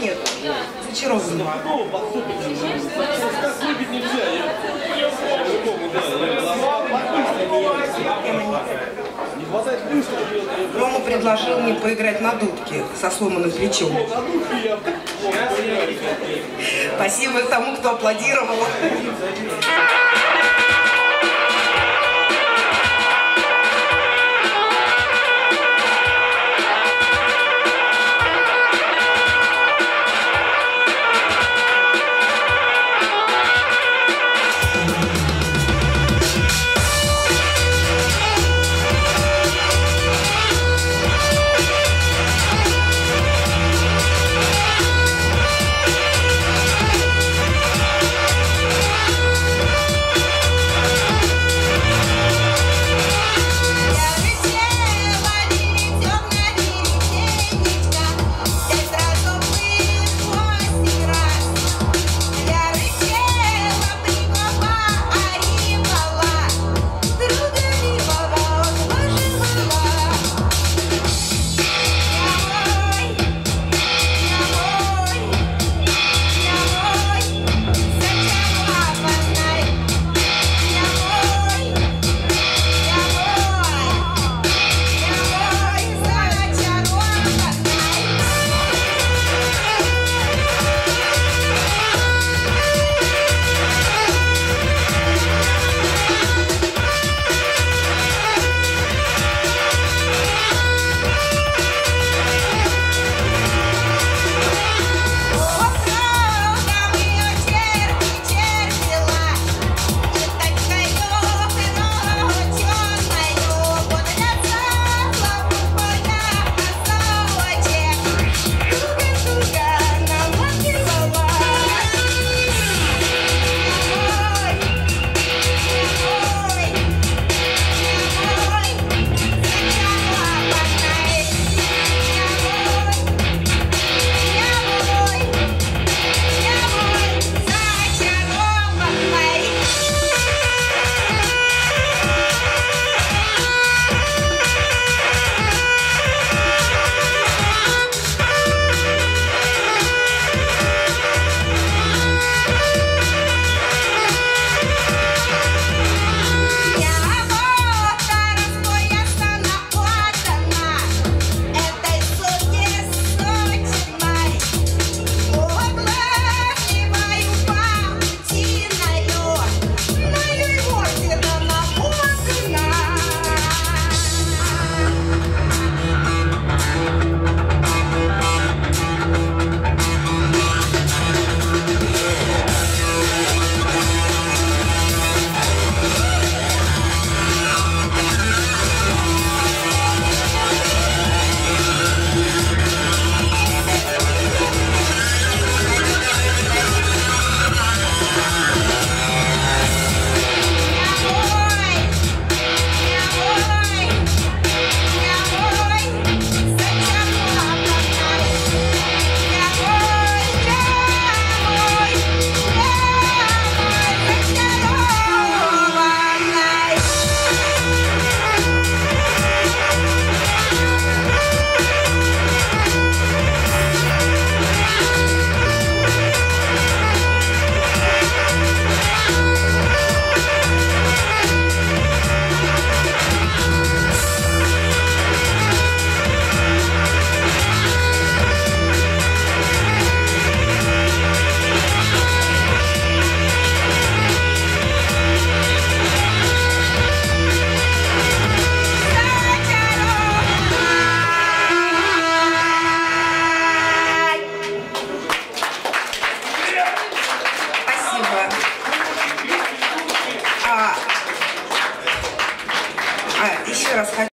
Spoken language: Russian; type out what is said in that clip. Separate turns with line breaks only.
Нет, зачарованный.
Ну, подсупить. Как нельзя. Я по-любому, да. Не хватает.
Рома предложил мне поиграть на дудке со сломанным плечом. Спасибо тому, кто аплодировал.